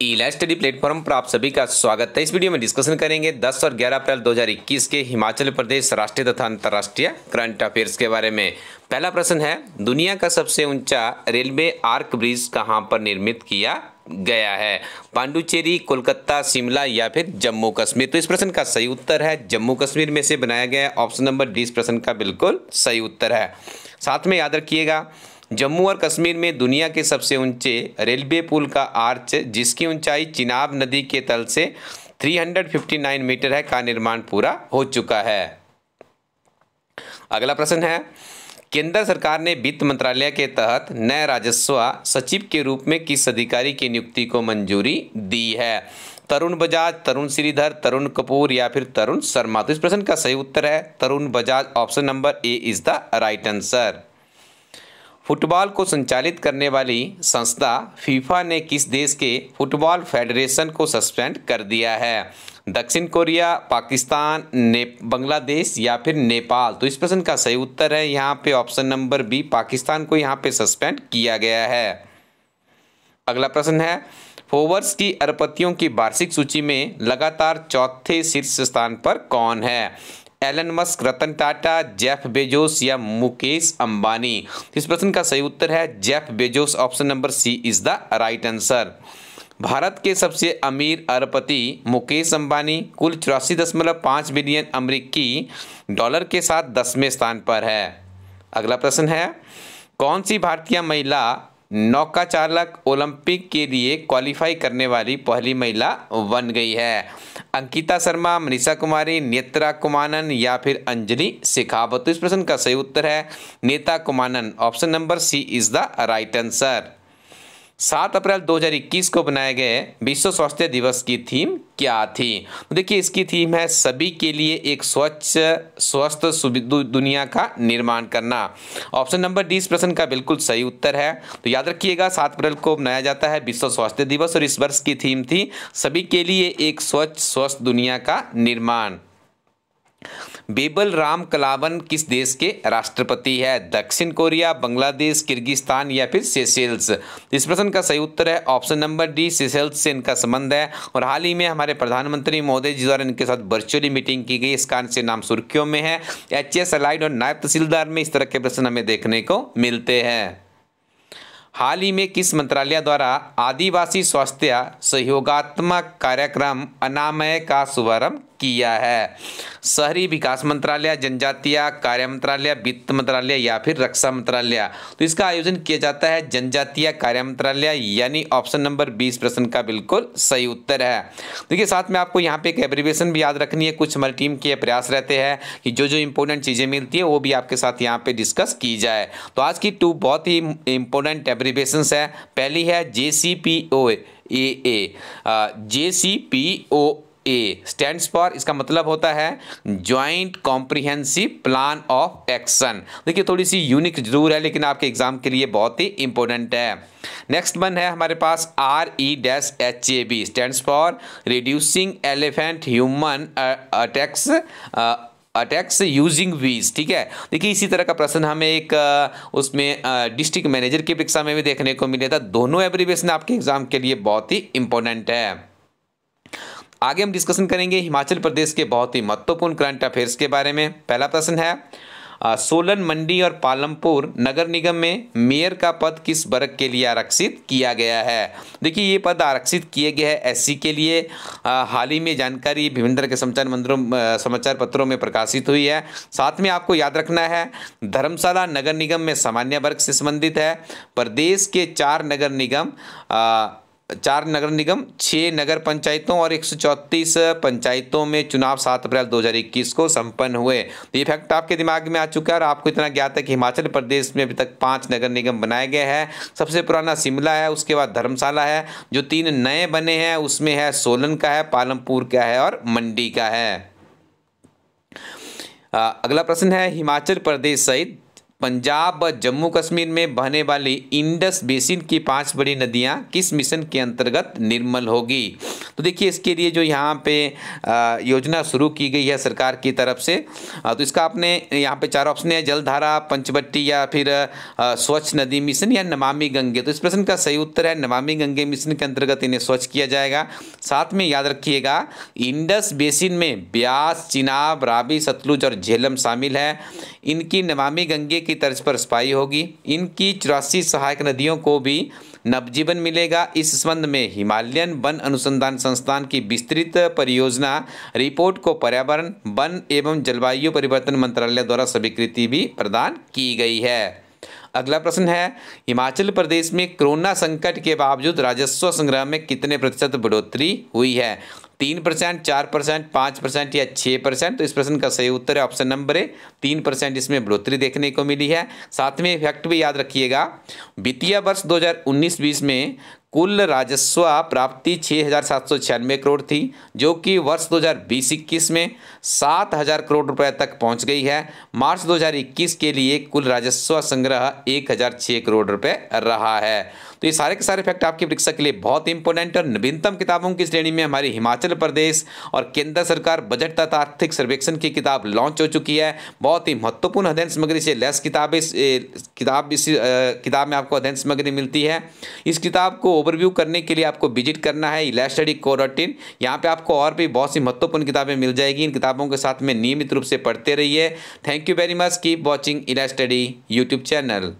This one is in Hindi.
ई लाइव स्टडी प्लेटफॉर्म पर आप सभी का स्वागत है। इस वीडियो में डिस्कशन करेंगे 10 और 11 अप्रैल 2021 के हिमाचल प्रदेश राष्ट्रीय तथा अंतर्राष्ट्रीय करंट अफेयर्स के बारे में। पहला प्रश्न है, दुनिया का सबसे ऊँचा रेलवे आर्क ब्रिज कहाँ पर निर्मित किया गया है? पांडुचेरी, कोलकाता, शिमला या फिर जम्मू कश्मीर? तो इस प्रश्न का सही उत्तर है, जम्मू कश्मीर में से बनाया गया ऑप्शन नंबर डी इस प्रश्न का बिल्कुल सही उत्तर है। साथ में याद रखिएगा जम्मू और कश्मीर में दुनिया के सबसे ऊँचे रेलवे पुल का आर्च, जिसकी ऊंचाई चिनाब नदी के तल से 359 मीटर है, का निर्माण पूरा हो चुका है। अगला प्रश्न है, केंद्र सरकार ने वित्त मंत्रालय के तहत नए राजस्व सचिव के रूप में किस अधिकारी की नियुक्ति को मंजूरी दी है? तरुण बजाज, तरुण श्रीधर, तरुण कपूर या फिर तरुण शर्मा? तो इस प्रश्न का सही उत्तर है, Tarun Bajaj, option number A is the right answer. Football को संचालित करने वाली संस्था फीफा ने किस देश के फुटबॉल फेडरेशन को सस्पेंड कर दिया है? दक्षिण कोरिया, पाकिस्तान, ने, बांग्लादेश या फिर नेपाल? तो इस प्रश्न का सही उत्तर है, यहाँ पे ऑप्शन नंबर बी, पाकिस्तान को यहाँ पे सस्पेंड किया गया है। अगला प्रश्न है, फोवर्स की अरबपतियों की वार्षिक सूची में लगातार चौथे शीर्ष स्थान पर कौन है? Elon Musk, Ratan Tata, Jeff Bezos या मुकेश अंबानी। इस प्रश्न का सही उत्तर है, Jeff Bezos. Option number C is the right answer. Bharat के सबसे अमीर अरबपति मुकेश अंबानी कुल चौरासी दशमलव पाँच बिलियन अमरीकी डॉलर के साथ दसवें स्थान पर है। अगला प्रश्न है, कौन सी भारतीय महिला नौका चालक ओलंपिक के लिए क्वालिफाई करने वाली पहली महिला बन गई है? अंकिता शर्मा, मनीषा कुमारी, नेत्रा कुमानन या फिर अंजलि शेखावत तो इस प्रश्न का सही उत्तर है, Nethra Kumanan. Option number C is the right answer. सात अप्रैल 2021 को बनाए गए विश्व स्वास्थ्य दिवस की थीम क्या थी? तो देखिए, इसकी थीम है सभी के लिए एक स्वच्छ, स्वस्थ दुनिया का निर्माण करना। ऑप्शन नंबर डी इस प्रश्न का बिल्कुल सही उत्तर है। तो याद रखिएगा, सात अप्रैल को मनाया जाता है विश्व स्वास्थ्य दिवस और इस वर्ष की थीम थी सभी के लिए एक स्वच्छ, स्वस्थ दुनिया का निर्माण। बेबल राम कलावन किस देश के राष्ट्रपति है? दक्षिण कोरिया, बांग्लादेश, किर्गिस्तान या फिर सेशेल्स? इस प्रश्न का सही उत्तर है ऑप्शन नंबर डी, सेशेल्स से इनका संबंध है। और हाल ही में हमारे प्रधानमंत्री मोदी जी द्वारा इनके साथ वर्चुअली मीटिंग की गई। इस कारण से नाम सुर्खियों में है। एच एस अलाइड और नायब तहसीलदार में इस तरह के प्रश्न हमें देखने को मिलते हैं। हाल ही में किस मंत्रालय द्वारा आदिवासी स्वास्थ्य सहयोगात्मक कार्यक्रम अनामय का शुभारंभ किया है। शहरी विकास मंत्रालय, जनजातीय कार्य मंत्रालय, वित्त मंत्रालय या फिर रक्षा मंत्रालय। तो इसका आयोजन किया जाता है जनजातीय कार्य मंत्रालय, यानी ऑप्शन नंबर बीस प्रश्न का बिल्कुल सही उत्तर है। देखिए, साथ में आपको यहाँ पे एक एब्रीवेशन भी याद रखनी है। कुछ हमारी टीम के प्रयास रहते हैं कि जो जो इंपॉर्टेंट चीज़ें मिलती है, वो भी आपके साथ यहाँ पे डिस्कस की जाए। तो आज की टू बहुत ही इंपॉर्टेंट एब्रीवेशन है। पहली है J C P O A A J C P O A stand for इसका मतलब होता है joint comprehensive plan of action देखिए थोड़ी सी यूनिक ज़रूर है, लेकिन आपके एग्ज़ाम के लिए बहुत ही इंपॉर्टेंट है। नेक्स्ट वन है हमारे पास R E dash H A B stand for reducing elephant human attacks attacks using bees ठीक है? देखिए, इसी तरह का प्रश्न हमें एक उसमें डिस्ट्रिक्ट मैनेजर की परीक्षा में भी देखने को मिले था दोनों एब्रीवेशन आपके एग्ज़ाम के लिए बहुत ही इंपॉर्टेंट है। आगे हम डिस्कशन करेंगे हिमाचल प्रदेश के बहुत ही महत्वपूर्ण करंट अफेयर्स के बारे में। पहला प्रश्न है सोलन मंडी और पालमपुर नगर निगम में मेयर का पद किस वर्ग के लिए आरक्षित किया गया है? देखिए ये पद आरक्षित किए गए हैं एससी के लिए। हाल ही में जानकारी विभिन्न तरह के समाचार मंदिरों समाचार पत्रों में प्रकाशित हुई है। साथ में आपको याद रखना है धर्मशाला नगर निगम में सामान्य वर्ग से संबंधित है। प्रदेश के चार नगर निगम आ, चार नगर निगम छः नगर पंचायतों और एक पंचायतों में चुनाव सात अप्रैल 2021 को संपन्न हुए। तो ये फैक्ट आपके दिमाग में आ चुका है और आपको इतना ज्ञात है कि हिमाचल प्रदेश में अभी तक पाँच नगर निगम बनाए गए हैं। सबसे पुराना शिमला है, उसके बाद धर्मशाला है, जो तीन नए बने हैं, उसमें है सोलन का है, पालमपुर का है और मंडी का है। अगला प्रश्न है, हिमाचल प्रदेश सहित पंजाब व जम्मू कश्मीर में बहने वाली इंडस बेसिन की पाँच बड़ी नदियाँ किस मिशन के अंतर्गत निर्मल होगी? तो देखिए, इसके लिए जो यहाँ पे योजना शुरू की गई है सरकार की तरफ़ से तो इसका आपने यहाँ पे चार ऑप्शन है, जलधारा पंचवट्टी या फिर स्वच्छ नदी मिशन या नमामि गंगे। तो इस प्रश्न का सही उत्तर है, नमामि गंगे मिशन के अंतर्गत इन्हें स्वच्छ किया जाएगा। साथ में याद रखिएगा, इंडस बेसिन में ब्यास, चिनाब, राबी, सतलुज और झेलम शामिल है। इनकी नमामि गंगे की तर्ज पर सफ़ाई होगी। इनकी चौरासी सहायक नदियों को भी नवजीवन मिलेगा। इस संबंध में हिमालयन वन अनुसंधान संस्थान की विस्तृत परियोजना रिपोर्ट को पर्यावरण, वन एवं जलवायु परिवर्तन मंत्रालय द्वारा स्वीकृति भी प्रदान की गई है। अगला प्रश्न है, हिमाचल प्रदेश में कोरोना संकट के बावजूद राजस्व संग्रह में कितने प्रतिशत बढ़ोतरी हुई है? तीन परसेंट चार परसेंट पाँच परसेंट या छः परसेंट तो इस प्रश्न का सही उत्तर है ऑप्शन नंबर ए, तीन परसेंट इसमें बढ़ोतरी देखने को मिली है। साथ में फैक्ट भी याद रखिएगा, वित्तीय वर्ष 2019-20 में कुल राजस्व प्राप्ति छः हज़ार सात सौ छियानवे करोड़ थी, जो कि वर्ष 2020-21 में सात हज़ार करोड़ रुपए तक पहुँच गई है। मार्च 2021 के लिए कुल राजस्व संग्रह एक हज़ार छः करोड़ रुपए रहा है। तो ये सारे के सारे फैक्ट आपकी परीक्षा के लिए बहुत इंपॉर्टेंट और नवीनतम किताबों की श्रेणी में हमारी हिमाचल प्रदेश और केंद्र सरकार बजट तथा आर्थिक सर्वेक्षण की किताब लॉन्च हो चुकी है। बहुत ही महत्वपूर्ण अध्ययन सामग्री से लेस किताब इस किताब इस किताब में आपको अध्ययन सामग्री मिलती है। इस किताब को ओवरव्यू करने के लिए आपको विज़िट करना है इला स्टडी को डॉट यहाँ पर आपको और भी बहुत सी महत्वपूर्ण किताबें मिल जाएगी। इन किताबों के साथ में नियमित रूप से पढ़ते रहिए। Thank you very much keep watching Ila study YouTube channel